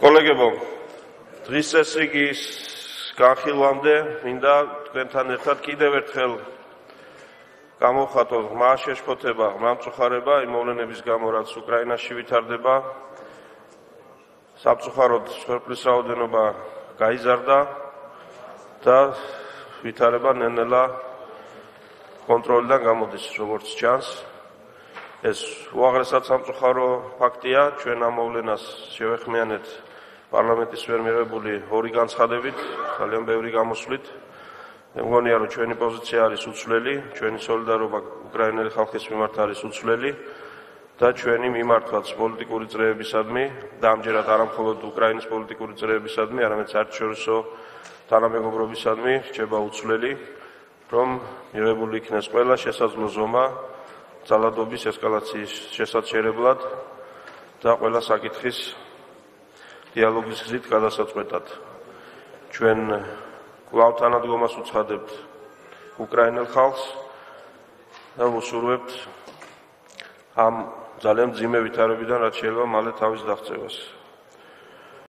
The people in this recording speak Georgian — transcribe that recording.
კოლეგებო, დღის წესრიგის განხილვამდე მინდა თქვენთან ერთად კიდევ ერთხელ გამოვხატოთ ღრმა შეშფოთება, ღრმა მწუხარება იმ მოვლენების გამო, რაც უკრაინაში ვითარდება. სამწუხაროდ სვერპლის რაოდენობა გაიზარდა და ვითარება ნენელა კონტროლიდან გამოდის, როგორც ჩანს. ეს უაღრესად სამწუხარო ფაქტია, ჩვენ ამ მოვლენას შევეხმიანეთ პარლამენტის მიერ მიღებული ორი განცხადებით, ძალიან ბევრი გამოსვლით. მე მგონია, რომ ჩვენი პოზიცია არის უცვლელი, ჩვენი სოლიდარობა უკრაინელი ხალხის მიმართ არის უცვლელი და ჩვენი მიმართვაც პოლიტიკური წრეებისადმი და ამჯერად არა მხოლოდ უკრაინის პოლიტიკური წრეებისადმი, არამედ საერთაშორისო თანამეგობრობისადმი რჩება უცვლელი, რომ მიღებული იქნეს ყველა შესაძლო ზომა ძალადობის ესკალაციის შესაძლებლად და ყველა საკითხის დიალოგის გზით გადასაწყვეტად. ჩვენ კვლავ თანადგომას უცხადებთ უკრაინელ ხალხს და ვუსურვებთ ამ ძალიან ძიმე ვითარებიდან რაც შეიძლება მალე თავის დაღწევას